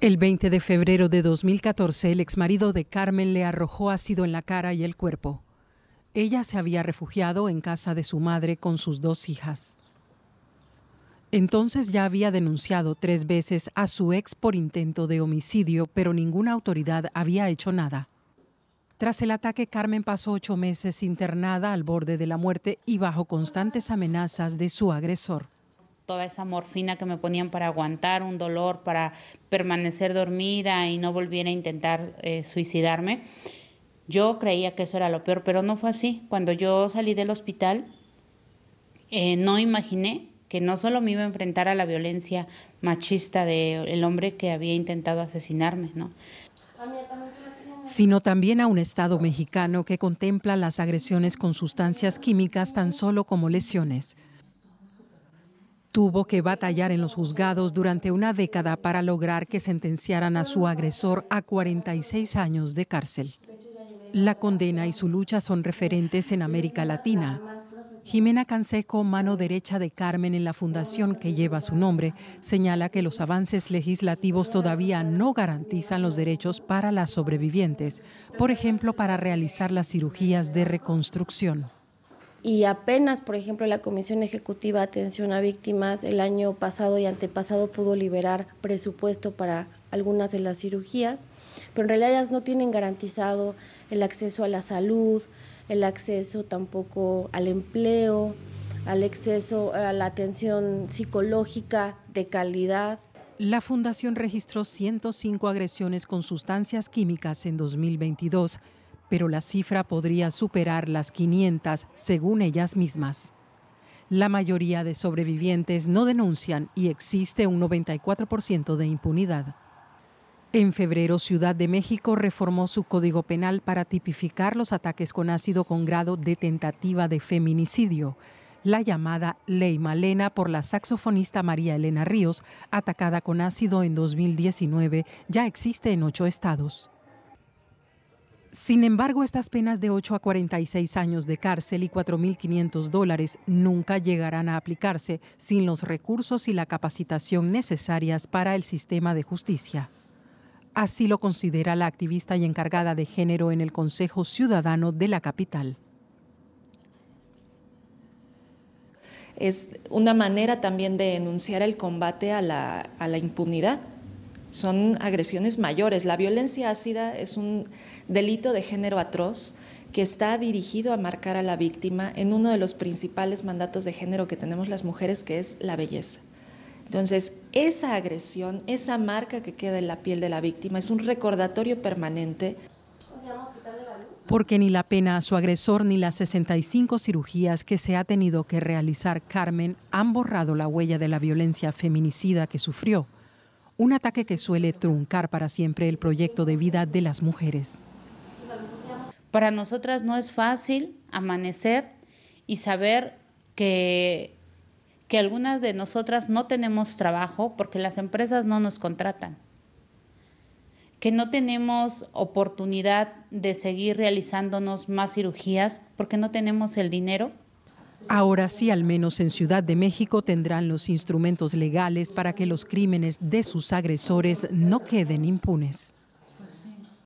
El 20 de febrero de 2014, el exmarido de Carmen le arrojó ácido en la cara y el cuerpo. Ella se había refugiado en casa de su madre con sus dos hijas. Entonces ya había denunciado tres veces a su ex por intento de homicidio, pero ninguna autoridad había hecho nada. Tras el ataque, Carmen pasó ocho meses internada al borde de la muerte y bajo constantes amenazas de su agresor. Toda esa morfina que me ponían para aguantar un dolor, para permanecer dormida y no volver a intentar eh, suicidarme, yo creía que eso era lo peor, pero no fue así. Cuando yo salí del hospital, eh, no imaginé que no solo me iba a enfrentar a la violencia machista del hombre que había intentado asesinarme, ¿no? sino también a un Estado mexicano que contempla las agresiones con sustancias químicas tan solo como lesiones. Tuvo que batallar en los juzgados durante una década para lograr que sentenciaran a su agresor a 46 años de cárcel. La condena y su lucha son referentes en América Latina. Jimena Canseco, mano derecha de Carmen en la fundación que lleva su nombre, señala que los avances legislativos todavía no garantizan los derechos para las sobrevivientes, por ejemplo, para realizar las cirugías de reconstrucción. Y apenas, por ejemplo, la Comisión Ejecutiva de Atención a Víctimas el año pasado y antepasado pudo liberar presupuesto para algunas de las cirugías, pero en realidad ellas no tienen garantizado el acceso a la salud, el acceso tampoco al empleo, al acceso a la atención psicológica de calidad. La Fundación registró 105 agresiones con sustancias químicas en 2022, pero la cifra podría superar las 500 según ellas mismas. La mayoría de sobrevivientes no denuncian y existe un 94% de impunidad. En febrero, Ciudad de México reformó su código penal para tipificar los ataques con ácido con grado de tentativa de feminicidio, la llamada Ley Malena por la saxofonista María Elena Ríos, atacada con ácido en 2019, ya existe en ocho estados. Sin embargo, estas penas de 8 a 46 años de cárcel y 4.500 dólares nunca llegarán a aplicarse sin los recursos y la capacitación necesarias para el sistema de justicia. Así lo considera la activista y encargada de género en el Consejo Ciudadano de la capital. Es una manera también de enunciar el combate a la, a la impunidad. Son agresiones mayores. La violencia ácida es un delito de género atroz que está dirigido a marcar a la víctima en uno de los principales mandatos de género que tenemos las mujeres, que es la belleza. Entonces, esa agresión, esa marca que queda en la piel de la víctima es un recordatorio permanente. Porque ni la pena a su agresor ni las 65 cirugías que se ha tenido que realizar Carmen han borrado la huella de la violencia feminicida que sufrió. Un ataque que suele truncar para siempre el proyecto de vida de las mujeres. Para nosotras no es fácil amanecer y saber que que algunas de nosotras no tenemos trabajo porque las empresas no nos contratan, que no tenemos oportunidad de seguir realizándonos más cirugías porque no tenemos el dinero. Ahora sí, al menos en Ciudad de México tendrán los instrumentos legales para que los crímenes de sus agresores no queden impunes.